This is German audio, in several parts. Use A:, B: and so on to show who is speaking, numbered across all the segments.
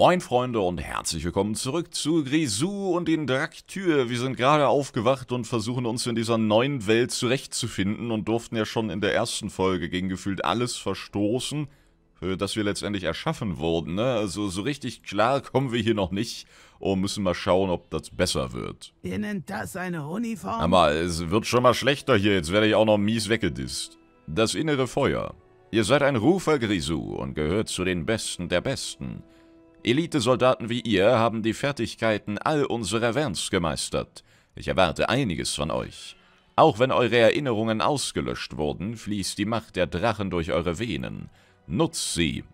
A: Moin Freunde und herzlich willkommen zurück zu Grisou und den Draktür. Wir sind gerade aufgewacht und versuchen uns in dieser neuen Welt zurechtzufinden und durften ja schon in der ersten Folge gegen gefühlt alles verstoßen, für das wir letztendlich erschaffen wurden. Ne? Also so richtig klar kommen wir hier noch nicht und müssen mal schauen, ob das besser wird.
B: Ihr nennt das eine Uniform?
A: Aber es wird schon mal schlechter hier, jetzt werde ich auch noch mies weggedisst. Das innere Feuer. Ihr seid ein Rufer Grisou und gehört zu den Besten der Besten. Elitesoldaten wie ihr haben die Fertigkeiten all unserer Verns gemeistert. Ich erwarte einiges von euch. Auch wenn eure Erinnerungen ausgelöscht wurden, fließt die Macht der Drachen durch eure Venen. Nutzt sie.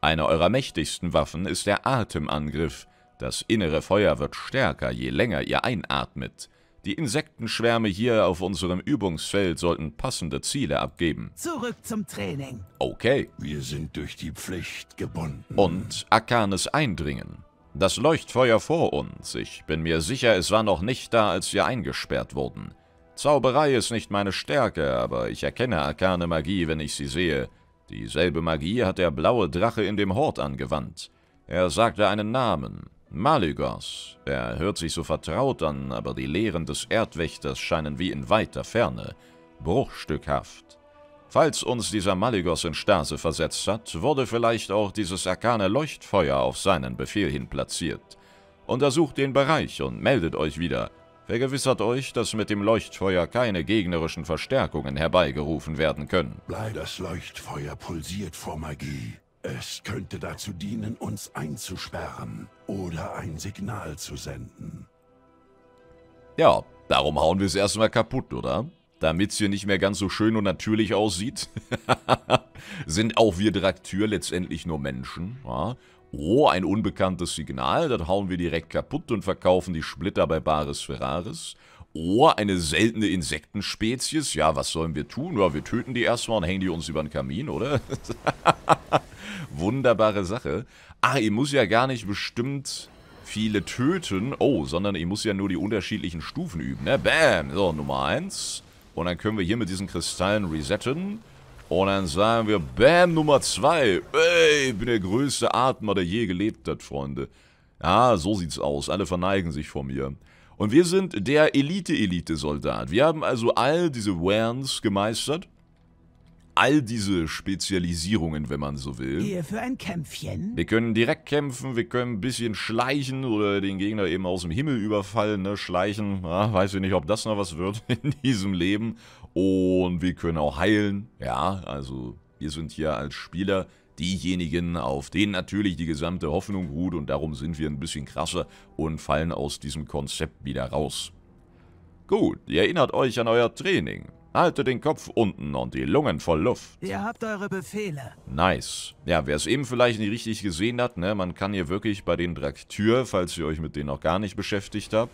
A: Eine eurer mächtigsten Waffen ist der Atemangriff. Das innere Feuer wird stärker, je länger ihr einatmet. Die Insektenschwärme hier auf unserem Übungsfeld sollten passende Ziele abgeben.
B: Zurück zum Training.
A: Okay.
C: Wir sind durch die Pflicht gebunden.
A: Und Akanes Eindringen. Das Leuchtfeuer vor uns. Ich bin mir sicher, es war noch nicht da, als wir eingesperrt wurden. Zauberei ist nicht meine Stärke, aber ich erkenne arkane Magie, wenn ich sie sehe. Dieselbe Magie hat der blaue Drache in dem Hort angewandt. Er sagte einen Namen. Malygos. Er hört sich so vertraut an, aber die Lehren des Erdwächters scheinen wie in weiter Ferne. Bruchstückhaft. Falls uns dieser Malygos in Stase versetzt hat, wurde vielleicht auch dieses arkane Leuchtfeuer auf seinen Befehl hin platziert. Untersucht den Bereich und meldet euch wieder. Vergewissert euch, dass mit dem Leuchtfeuer keine gegnerischen Verstärkungen herbeigerufen werden können.
C: Blei das Leuchtfeuer pulsiert vor Magie. Es könnte dazu dienen, uns einzusperren oder ein Signal zu senden.
A: Ja, darum hauen wir es erstmal kaputt, oder? Damit es hier nicht mehr ganz so schön und natürlich aussieht. Sind auch wir Draktür letztendlich nur Menschen, ja? Oh, ein unbekanntes Signal, das hauen wir direkt kaputt und verkaufen die Splitter bei Baris Ferraris. Oh, eine seltene Insektenspezies. Ja, was sollen wir tun? Ja, wir töten die erstmal und hängen die uns über den Kamin, oder? Wunderbare Sache. Ah, ich muss ja gar nicht bestimmt viele töten. Oh, sondern ich muss ja nur die unterschiedlichen Stufen üben, ne? Bam! So, Nummer 1. Und dann können wir hier mit diesen Kristallen resetten. Und dann sagen wir, Bam, Nummer 2. Ey, ich bin der größte Atmer, der je gelebt hat, Freunde. Ja, so sieht's aus. Alle verneigen sich vor mir. Und wir sind der Elite-Elite-Soldat. Wir haben also all diese Warns gemeistert. All diese Spezialisierungen, wenn man so will.
B: Hier für ein Kämpfchen?
A: Wir können direkt kämpfen, wir können ein bisschen schleichen oder den Gegner eben aus dem Himmel überfallen, ne? Schleichen, ja, weiß ich nicht, ob das noch was wird in diesem Leben. Und wir können auch heilen, ja, also wir sind hier als Spieler diejenigen, auf denen natürlich die gesamte Hoffnung ruht und darum sind wir ein bisschen krasser und fallen aus diesem Konzept wieder raus. Gut, ihr erinnert euch an euer Training. Haltet den Kopf unten und die Lungen voll Luft.
B: Ihr habt eure Befehle.
A: Nice. Ja, wer es eben vielleicht nicht richtig gesehen hat, ne, man kann hier wirklich bei den Draktür, falls ihr euch mit denen noch gar nicht beschäftigt habt,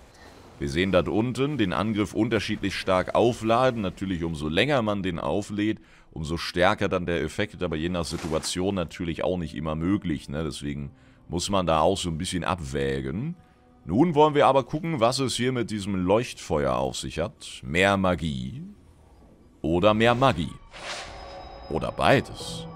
A: wir sehen dort unten den Angriff unterschiedlich stark aufladen. Natürlich, umso länger man den auflädt, umso stärker dann der Effekt, aber je nach Situation natürlich auch nicht immer möglich. Ne? Deswegen muss man da auch so ein bisschen abwägen. Nun wollen wir aber gucken, was es hier mit diesem Leuchtfeuer auf sich hat. Mehr Magie oder mehr Magie. Oder beides.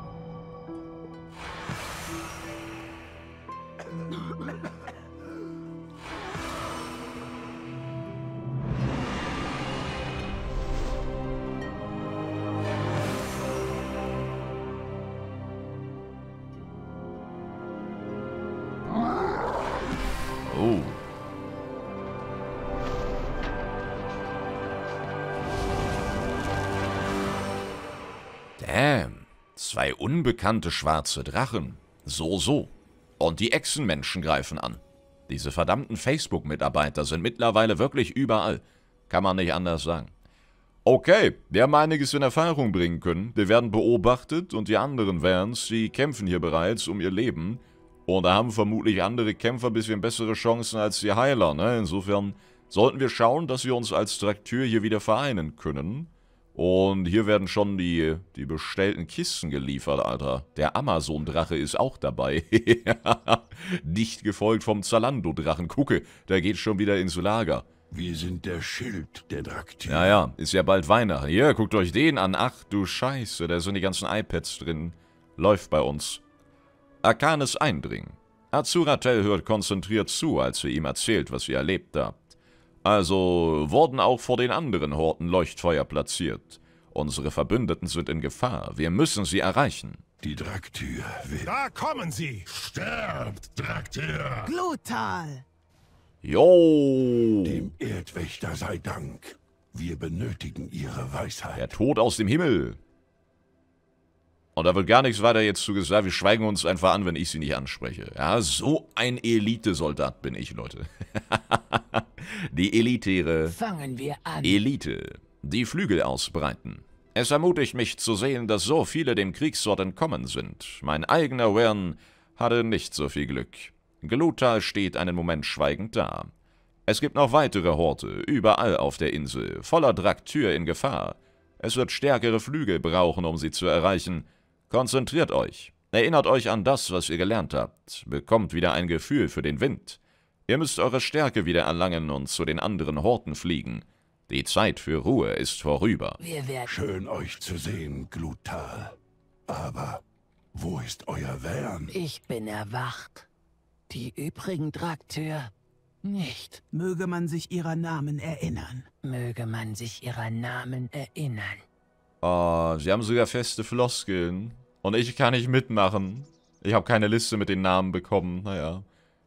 A: Zwei unbekannte schwarze Drachen. So, so. Und die Echsenmenschen greifen an. Diese verdammten Facebook-Mitarbeiter sind mittlerweile wirklich überall. Kann man nicht anders sagen. Okay, wir haben einiges in Erfahrung bringen können. Wir werden beobachtet und die anderen Vans, die kämpfen hier bereits um ihr Leben. Und da haben vermutlich andere Kämpfer ein bisschen bessere Chancen als die Heiler, ne? Insofern sollten wir schauen, dass wir uns als Traktür hier wieder vereinen können. Und hier werden schon die, die bestellten Kisten geliefert, Alter. Der Amazon-Drache ist auch dabei. Dicht gefolgt vom Zalando-Drachen. Gucke, der geht schon wieder ins Lager.
C: Wir sind der Schild der Draktür.
A: Ja, ja, ist ja bald Weihnachten. Hier, guckt euch den an. Ach du Scheiße, da sind die ganzen iPads drin. Läuft bei uns. Arkanes Eindringen. Azuratel hört konzentriert zu, als ihr ihm erzählt, was ihr erlebt habt. Also wurden auch vor den anderen Horten Leuchtfeuer platziert. Unsere Verbündeten sind in Gefahr. Wir müssen sie erreichen.
C: Die Draktür will...
D: Da kommen sie!
C: Sterbt, Draktür!
B: Glutal!
A: Jo!
C: Dem Erdwächter sei Dank. Wir benötigen ihre Weisheit.
A: Der Tod aus dem Himmel. Und da wird gar nichts weiter jetzt zu gesagt. Wir schweigen uns einfach an, wenn ich sie nicht anspreche. Ja, so ein Elite-Soldat bin ich, Leute. die elitäre
B: Fangen wir an.
A: Elite. Die Flügel ausbreiten. Es ermutigt mich zu sehen, dass so viele dem Kriegsort entkommen sind. Mein eigener Wern hatte nicht so viel Glück. Glutal steht einen Moment schweigend da. Es gibt noch weitere Horte, überall auf der Insel, voller Draktür in Gefahr. Es wird stärkere Flügel brauchen, um sie zu erreichen. Konzentriert euch. Erinnert euch an das, was ihr gelernt habt. Bekommt wieder ein Gefühl für den Wind. Ihr müsst eure Stärke wieder erlangen und zu den anderen Horten fliegen. Die Zeit für Ruhe ist vorüber.
B: Wir werden
C: Schön euch zu sehen, Glutal. Aber wo ist euer Wern?
E: Ich bin erwacht. Die übrigen Draktür nicht.
B: Möge man sich ihrer Namen erinnern.
E: Möge man sich ihrer Namen erinnern.
A: Oh, sie haben sogar feste Floskeln. Und ich kann nicht mitmachen. Ich habe keine Liste mit den Namen bekommen. Naja.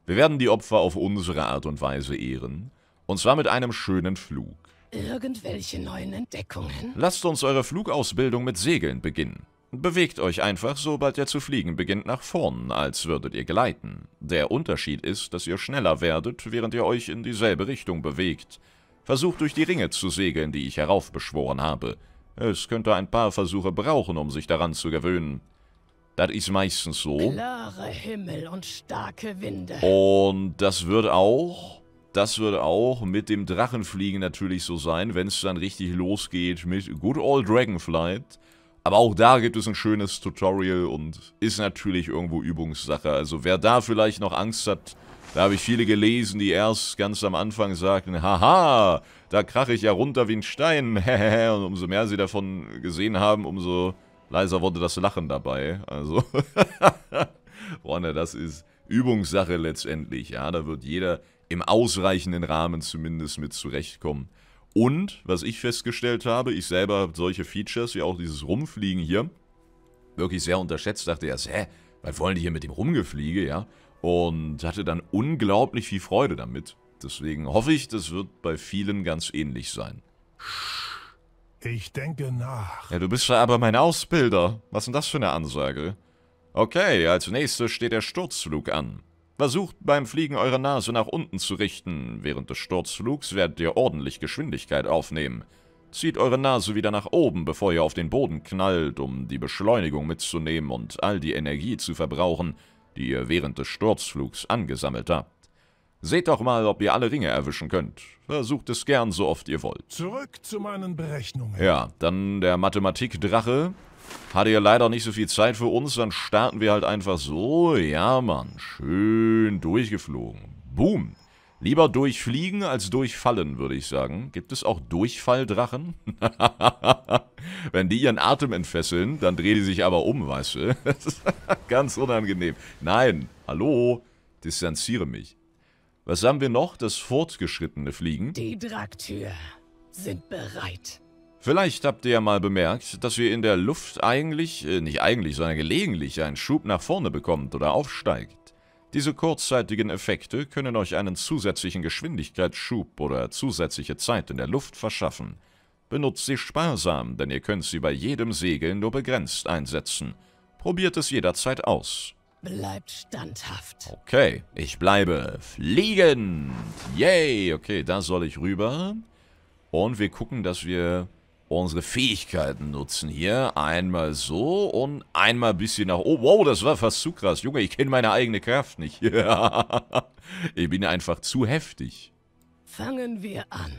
A: Wir werden die Opfer auf unsere Art und Weise ehren. Und zwar mit einem schönen Flug.
E: Irgendwelche neuen Entdeckungen?
A: Lasst uns eure Flugausbildung mit Segeln beginnen. Bewegt euch einfach, sobald ihr zu fliegen beginnt, nach vorn, als würdet ihr gleiten. Der Unterschied ist, dass ihr schneller werdet, während ihr euch in dieselbe Richtung bewegt. Versucht durch die Ringe zu segeln, die ich heraufbeschworen habe. Es könnte ein paar Versuche brauchen, um sich daran zu gewöhnen. Das ist meistens so.
E: Klare Himmel und starke Winde.
A: Und das wird auch, das wird auch mit dem Drachenfliegen natürlich so sein, wenn es dann richtig losgeht mit Good Old Dragonflight. Aber auch da gibt es ein schönes Tutorial und ist natürlich irgendwo Übungssache. Also wer da vielleicht noch Angst hat, da habe ich viele gelesen, die erst ganz am Anfang sagten, haha, da krache ich ja runter wie ein Stein. und umso mehr sie davon gesehen haben, umso leiser wurde das Lachen dabei. Also, Freunde, das ist Übungssache letztendlich. Ja, da wird jeder im ausreichenden Rahmen zumindest mit zurechtkommen. Und, was ich festgestellt habe, ich selber habe solche Features, wie auch dieses Rumfliegen hier, wirklich sehr unterschätzt. Dachte erst, hä, was wollen die hier mit dem Rumgefliege, ja? Und hatte dann unglaublich viel Freude damit. Deswegen hoffe ich, das wird bei vielen ganz ähnlich sein.
D: Ich denke nach.
A: Ja, du bist ja aber mein Ausbilder. Was ist denn das für eine Ansage? Okay, als nächstes steht der Sturzflug an. Versucht beim Fliegen eure Nase nach unten zu richten. Während des Sturzflugs werdet ihr ordentlich Geschwindigkeit aufnehmen. Zieht eure Nase wieder nach oben, bevor ihr auf den Boden knallt, um die Beschleunigung mitzunehmen und all die Energie zu verbrauchen, die ihr während des Sturzflugs angesammelt habt. Seht doch mal, ob ihr alle Ringe erwischen könnt. Versucht es gern so oft ihr wollt.
D: Zurück zu meinen Berechnungen.
A: Ja, dann der Mathematikdrache. Hatte ja leider nicht so viel Zeit für uns, dann starten wir halt einfach so. Ja, Mann, schön durchgeflogen. Boom. Lieber durchfliegen als durchfallen, würde ich sagen. Gibt es auch Durchfalldrachen? Wenn die ihren Atem entfesseln, dann drehen die sich aber um, weißt du? Das ist ganz unangenehm. Nein, hallo, distanziere mich. Was haben wir noch? Das fortgeschrittene Fliegen.
E: Die Draktür sind bereit.
A: Vielleicht habt ihr ja mal bemerkt, dass ihr in der Luft eigentlich, äh, nicht eigentlich, sondern gelegentlich einen Schub nach vorne bekommt oder aufsteigt. Diese kurzzeitigen Effekte können euch einen zusätzlichen Geschwindigkeitsschub oder zusätzliche Zeit in der Luft verschaffen. Benutzt sie sparsam, denn ihr könnt sie bei jedem Segeln nur begrenzt einsetzen. Probiert es jederzeit aus.
E: Bleibt standhaft.
A: Okay, ich bleibe fliegen. Yay, okay, da soll ich rüber. Und wir gucken, dass wir unsere Fähigkeiten nutzen hier. Einmal so und einmal ein bisschen nach oben. Wow, das war fast zu krass. Junge, ich kenne meine eigene Kraft nicht. ich bin einfach zu heftig.
E: Fangen wir an.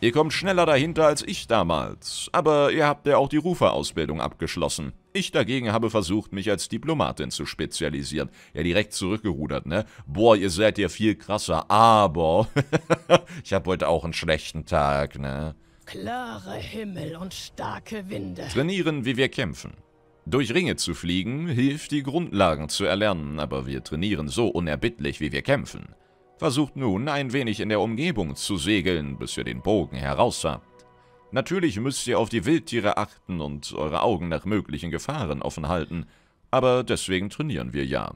A: Ihr kommt schneller dahinter als ich damals. Aber ihr habt ja auch die Ruferausbildung abgeschlossen. Ich dagegen habe versucht, mich als Diplomatin zu spezialisieren. Ja, direkt zurückgerudert, ne? Boah, ihr seid ja viel krasser, aber ich habe heute auch einen schlechten Tag, ne?
E: Klare Himmel und starke Winde.
A: Trainieren, wie wir kämpfen. Durch Ringe zu fliegen hilft die Grundlagen zu erlernen, aber wir trainieren so unerbittlich, wie wir kämpfen. Versucht nun ein wenig in der Umgebung zu segeln, bis ihr den Bogen heraus habt. Natürlich müsst ihr auf die Wildtiere achten und eure Augen nach möglichen Gefahren offen halten, aber deswegen trainieren wir ja.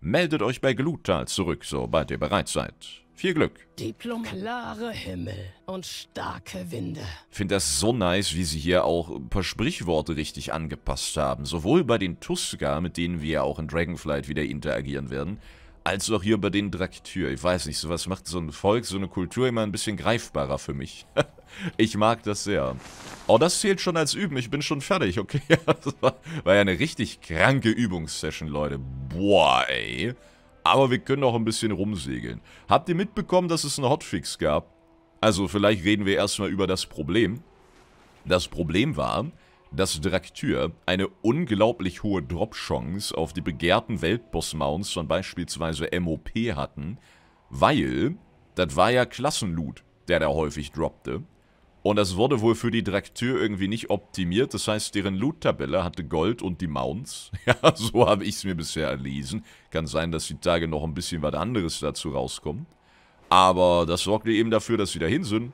A: Meldet euch bei Glutal zurück, sobald ihr bereit seid. Viel Glück.
E: Diplom klare Himmel und starke Winde.
A: Ich finde das so nice, wie sie hier auch ein paar Sprichworte richtig angepasst haben. Sowohl bei den Tuska, mit denen wir ja auch in Dragonflight wieder interagieren werden, als auch hier bei den Draktyr. Ich weiß nicht, sowas macht so ein Volk, so eine Kultur immer ein bisschen greifbarer für mich. ich mag das sehr. Oh, das zählt schon als Üben. Ich bin schon fertig, okay? Das war, war ja eine richtig kranke Übungssession, Leute. Boah, ey. Aber wir können auch ein bisschen rumsegeln. Habt ihr mitbekommen, dass es einen Hotfix gab? Also vielleicht reden wir erstmal über das Problem. Das Problem war, dass Draktyr eine unglaublich hohe Drop-Chance auf die begehrten Weltboss-Mounts von beispielsweise MOP hatten, weil das war ja Klassenloot, der da häufig droppte. Und das wurde wohl für die Draktyr irgendwie nicht optimiert, das heißt, deren Loot-Tabelle hatte Gold und die Mounts. Ja, so habe ich es mir bisher erlesen. Kann sein, dass die Tage noch ein bisschen was anderes dazu rauskommt. Aber das sorgte eben dafür, dass sie dahin sind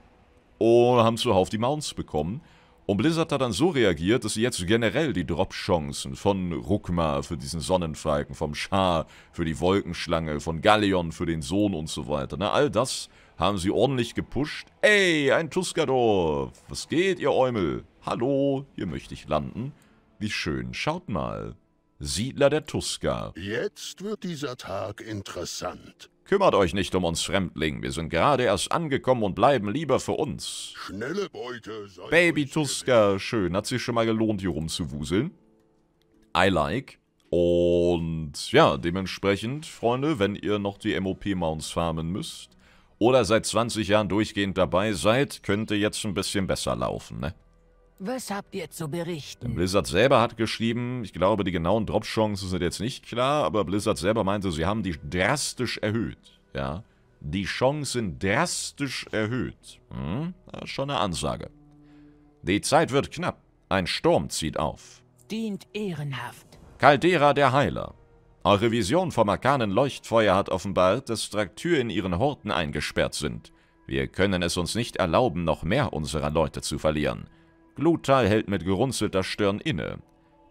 A: und haben zuhauf die Mounts bekommen. Und Blizzard hat dann so reagiert, dass sie jetzt generell die Drop-Chancen von Rukma für diesen Sonnenfalken, vom Schar für die Wolkenschlange, von Galleon für den Sohn und so weiter, ne, all das haben sie ordentlich gepusht. Ey, ein Tuskadorf, was geht, ihr Eumel? Hallo, hier möchte ich landen. Wie schön, schaut mal. Siedler der Tuska.
C: Jetzt wird dieser Tag interessant.
A: Kümmert euch nicht um uns Fremdling, wir sind gerade erst angekommen und bleiben lieber für uns.
C: Schnelle Beute
A: Baby Tuska, schön, hat sich schon mal gelohnt, hier rumzuwuseln. I like. Und ja, dementsprechend, Freunde, wenn ihr noch die MOP-Mounts farmen müsst oder seit 20 Jahren durchgehend dabei seid, könnte jetzt ein bisschen besser laufen, ne?
B: Was habt ihr zu berichten?
A: Blizzard selber hat geschrieben, ich glaube, die genauen Drop-Chancen sind jetzt nicht klar, aber Blizzard selber meinte, sie haben die drastisch erhöht. Ja, die Chancen drastisch erhöht. Hm, das ist schon eine Ansage. Die Zeit wird knapp. Ein Sturm zieht auf.
B: Dient ehrenhaft.
A: Caldera der Heiler. Eure Vision vom arkanen Leuchtfeuer hat offenbart, dass Traktyr in ihren Horten eingesperrt sind. Wir können es uns nicht erlauben, noch mehr unserer Leute zu verlieren. Glutal hält mit gerunzelter Stirn inne.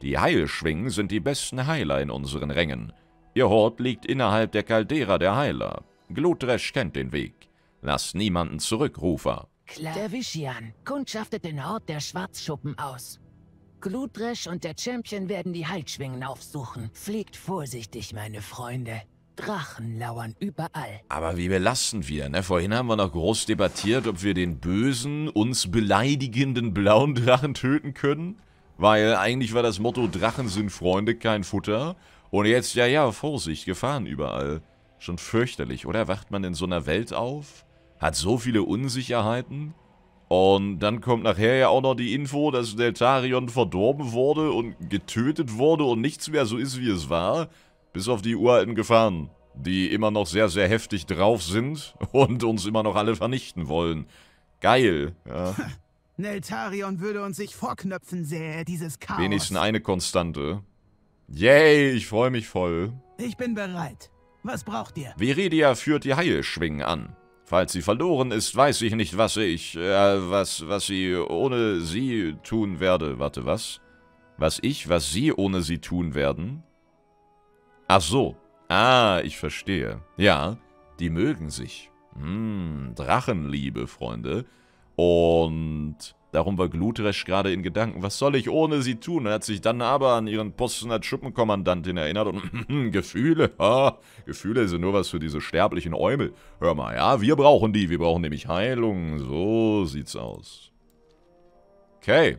A: Die Heilschwingen sind die besten Heiler in unseren Rängen. Ihr Hort liegt innerhalb der Caldera der Heiler. Glutresch kennt den Weg. Lasst niemanden zurück, Rufer.
B: Klar. Der Vishian kundschaftet den Hort der Schwarzschuppen aus. Glutresch und der Champion werden die Heilschwingen aufsuchen. Fliegt vorsichtig, meine Freunde. Drachen lauern überall.
A: Aber wie belastend wir, ne? Vorhin haben wir noch groß debattiert, ob wir den bösen, uns beleidigenden blauen Drachen töten können. Weil eigentlich war das Motto, Drachen sind Freunde, kein Futter. Und jetzt, ja, ja, Vorsicht, Gefahren überall. Schon fürchterlich, oder? Wacht man in so einer Welt auf? Hat so viele Unsicherheiten? Und dann kommt nachher ja auch noch die Info, dass Deltarion verdorben wurde und getötet wurde und nichts mehr so ist, wie es war. Bis auf die uralten Gefahren, die immer noch sehr, sehr heftig drauf sind und uns immer noch alle vernichten wollen. Geil, ja.
B: Neltarion würde uns sich vorknöpfen, sähe dieses Chaos.
A: Wenigstens eine Konstante. Yay, ich freue mich voll.
B: Ich bin bereit. Was braucht ihr?
A: Viridia führt die Heilschwingen an. Falls sie verloren ist, weiß ich nicht, was ich, äh, was, was sie ohne sie tun werde. Warte, was? Was ich, was sie ohne sie tun werden? Ach so. Ah, ich verstehe. Ja, die mögen sich. Hm, Drachenliebe, Freunde. Und darum war Glutresch gerade in Gedanken, was soll ich ohne sie tun? Er hat sich dann aber an ihren Posten als Schuppenkommandantin erinnert und Gefühle, ha, Gefühle sind nur was für diese sterblichen Eumel. Hör mal, ja, wir brauchen die, wir brauchen nämlich Heilung. So sieht's aus. Okay.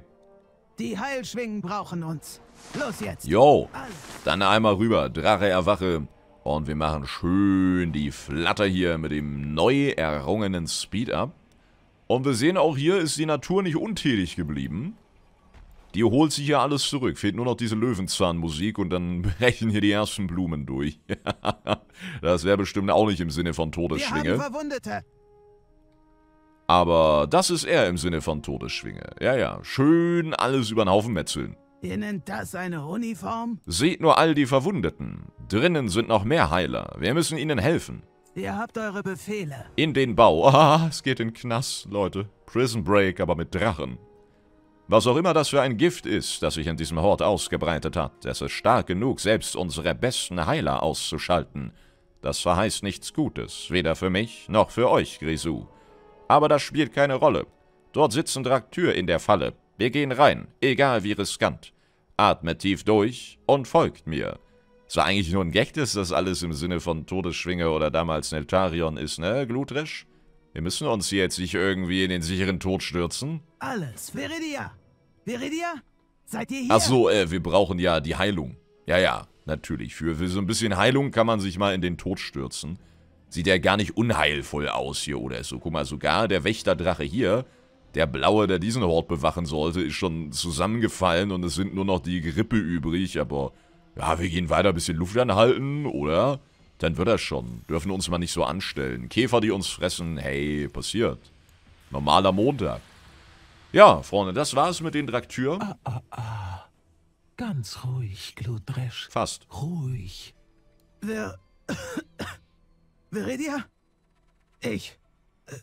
B: Die Heilschwingen brauchen uns. Los jetzt.
A: Jo, dann einmal rüber, Drache erwache. Und wir machen schön die Flatter hier mit dem neu errungenen Speed-Up. Und wir sehen auch hier ist die Natur nicht untätig geblieben. Die holt sich hier alles zurück. Fehlt nur noch diese Löwenzahnmusik und dann brechen hier die ersten Blumen durch. das wäre bestimmt auch nicht im Sinne von Todesschwinge.
B: Wir haben Verwundete.
A: Aber das ist eher im Sinne von Todesschwinge. Ja, ja. Schön alles über den Haufen metzeln.
F: Ihr nennt das eine Uniform?
A: Seht nur all die Verwundeten. Drinnen sind noch mehr Heiler. Wir müssen ihnen helfen.
F: Ihr habt eure Befehle.
A: In den Bau. Ah, es geht in Knast, Leute. Prison Break, aber mit Drachen. Was auch immer das für ein Gift ist, das sich in diesem Hort ausgebreitet hat, es ist stark genug, selbst unsere besten Heiler auszuschalten. Das verheißt nichts Gutes, weder für mich noch für euch, Grisou. Aber das spielt keine Rolle. Dort sitzen Draktür in der Falle. Wir gehen rein, egal wie riskant. Atmet tief durch und folgt mir. Es war eigentlich nur ein Gag, dass das alles im Sinne von Todesschwinge oder damals Neltarion ist, ne, Glutresch? Wir müssen uns hier jetzt nicht irgendwie in den sicheren Tod stürzen.
F: Alles. Viridia. Viridia? Seid ihr hier?
A: Ach so, äh, wir brauchen ja die Heilung. Ja, ja, natürlich. Für, für so ein bisschen Heilung kann man sich mal in den Tod stürzen. Sieht ja gar nicht unheilvoll aus hier oder so. Guck mal, sogar der Wächterdrache hier, der Blaue, der diesen Hort bewachen sollte, ist schon zusammengefallen und es sind nur noch die Grippe übrig. Aber ja, wir gehen weiter ein bisschen Luft anhalten, oder? Dann wird das schon. Dürfen uns mal nicht so anstellen. Käfer, die uns fressen, hey, passiert. Normaler Montag. Ja, Freunde, das war's mit den Draktüren.
F: Ah, ah, ah. Ganz ruhig, Glutresch.
A: Fast.
F: Ruhig. Wer... Viridia? Ich.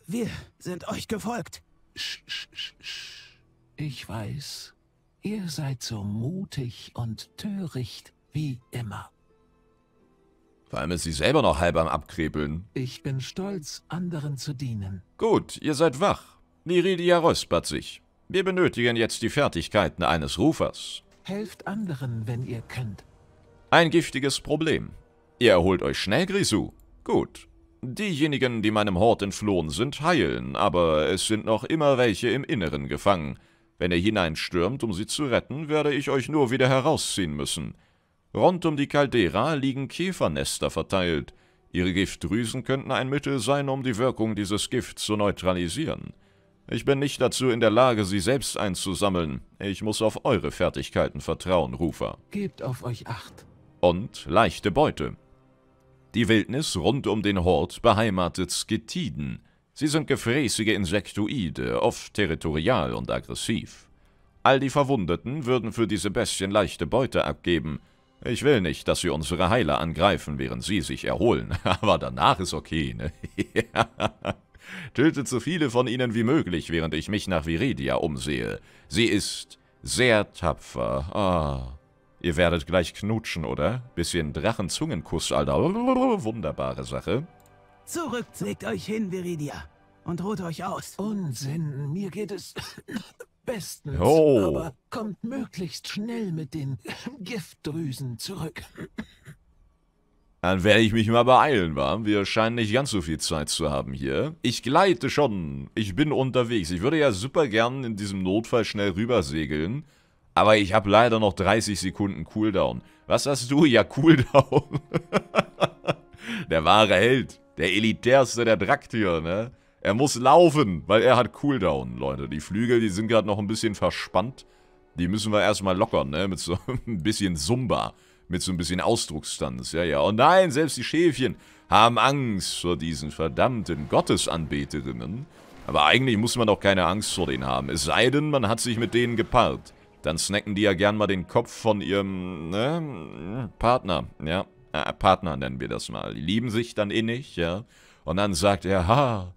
F: Wir sind euch gefolgt. Sch, sch, sch, sch. Ich weiß. Ihr seid so mutig und töricht wie immer.
A: Vor allem ist sie selber noch halb am Abkrepeln.
F: Ich bin stolz, anderen zu dienen.
A: Gut, ihr seid wach. Niridia räuspert sich. Wir benötigen jetzt die Fertigkeiten eines Rufers.
F: Helft anderen, wenn ihr könnt.
A: Ein giftiges Problem. Ihr erholt euch schnell, Grisou. Gut. Diejenigen, die meinem Hort entflohen sind, heilen, aber es sind noch immer welche im Inneren gefangen. Wenn ihr hineinstürmt, um sie zu retten, werde ich euch nur wieder herausziehen müssen. Rund um die Caldera liegen Käfernester verteilt. Ihre Giftdrüsen könnten ein Mittel sein, um die Wirkung dieses Gifts zu neutralisieren. Ich bin nicht dazu in der Lage, sie selbst einzusammeln. Ich muss auf eure Fertigkeiten vertrauen, Rufer.
F: Gebt auf euch acht.
A: Und leichte Beute. Die Wildnis rund um den Hort beheimatet Skitiden. Sie sind gefräßige Insektoide, oft territorial und aggressiv. All die Verwundeten würden für diese Bestien leichte Beute abgeben. Ich will nicht, dass sie unsere Heiler angreifen, während sie sich erholen. Aber danach ist okay, ne? Tötet so viele von ihnen wie möglich, während ich mich nach Viridia umsehe. Sie ist sehr tapfer. Ah, Ihr werdet gleich knutschen, oder? Bisschen Drachenzungenkuss, Alter. Wunderbare Sache.
F: Zurück, legt euch hin, Viridia. Und ruht euch aus. Unsinn, mir geht es bestens.
A: Oh.
F: Aber kommt möglichst schnell mit den Giftdrüsen zurück.
A: Dann werde ich mich mal beeilen, wa? Wir scheinen nicht ganz so viel Zeit zu haben hier. Ich gleite schon. Ich bin unterwegs. Ich würde ja super gern in diesem Notfall schnell rübersegeln. Aber ich habe leider noch 30 Sekunden Cooldown. Was hast du? Ja, Cooldown. der wahre Held. Der elitärste der Draktyr, ne? Er muss laufen, weil er hat Cooldown, Leute. Die Flügel, die sind gerade noch ein bisschen verspannt. Die müssen wir erstmal lockern, ne? Mit so ein bisschen Zumba. Mit so ein bisschen Ausdruckstanz, ja, ja. Und nein, selbst die Schäfchen haben Angst vor diesen verdammten Gottesanbeterinnen. Aber eigentlich muss man doch keine Angst vor denen haben. Es sei denn, man hat sich mit denen gepaart dann snacken die ja gern mal den Kopf von ihrem ne, Partner, ja. Äh, Partner nennen wir das mal. Die lieben sich dann innig, ja. Und dann sagt er, ha,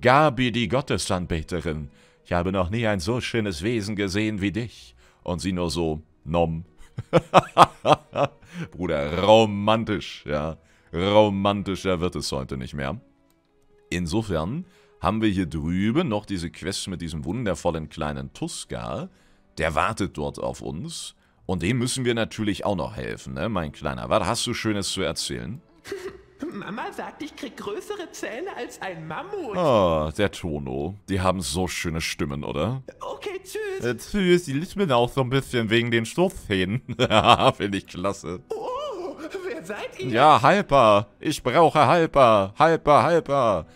A: Gabi, die Gottesanbeterin, ich habe noch nie ein so schönes Wesen gesehen wie dich. Und sie nur so, nom. Bruder, romantisch, ja. Romantischer wird es heute nicht mehr. Insofern haben wir hier drüben noch diese Quest mit diesem wundervollen kleinen Tuska, der wartet dort auf uns. Und dem müssen wir natürlich auch noch helfen, ne, mein Kleiner. Was hast du Schönes zu erzählen?
G: Mama sagt, ich krieg größere Zähne als ein Mammut.
A: Oh, der Tono. Die haben so schöne Stimmen, oder?
G: Okay, tschüss.
A: Äh, tschüss, die lispeln auch so ein bisschen wegen den Stoßzähnen. Finde ich klasse.
G: Oh, wer seid ihr?
A: Ja, Halper. Ich brauche Halper. Halper, Halper.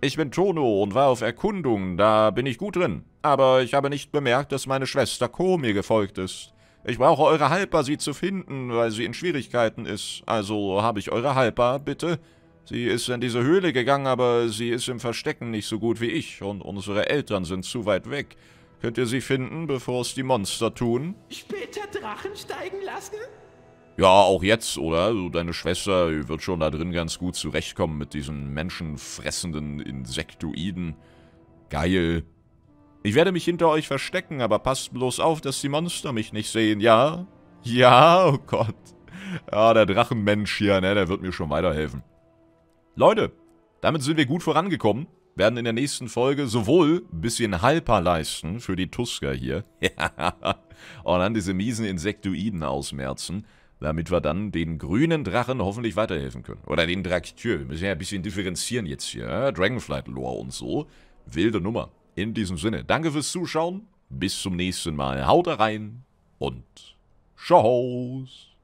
A: Ich bin Tono und war auf Erkundung. Da bin ich gut drin aber ich habe nicht bemerkt, dass meine Schwester Ko mir gefolgt ist. Ich brauche eure Halper, sie zu finden, weil sie in Schwierigkeiten ist. Also habe ich eure Halper, bitte? Sie ist in diese Höhle gegangen, aber sie ist im Verstecken nicht so gut wie ich und unsere Eltern sind zu weit weg. könnt ihr sie finden, bevor es die Monster tun.
G: Später Drachen steigen lassen?
A: Ja, auch jetzt, oder? Also deine Schwester wird schon da drin ganz gut zurechtkommen mit diesen menschenfressenden Insektoiden. Geil. Ich werde mich hinter euch verstecken, aber passt bloß auf, dass die Monster mich nicht sehen, ja? Ja, oh Gott. Ja, der Drachenmensch hier, ne, der wird mir schon weiterhelfen. Leute, damit sind wir gut vorangekommen. Werden in der nächsten Folge sowohl ein bisschen Halper leisten für die Tusker hier. und dann diese miesen Insektoiden ausmerzen, damit wir dann den grünen Drachen hoffentlich weiterhelfen können. Oder den Draktyr. Wir müssen ja ein bisschen differenzieren jetzt hier. Ja? Dragonflight-Lore und so. Wilde Nummer. In diesem Sinne, danke fürs Zuschauen. Bis zum nächsten Mal. Haut rein und Tschauß.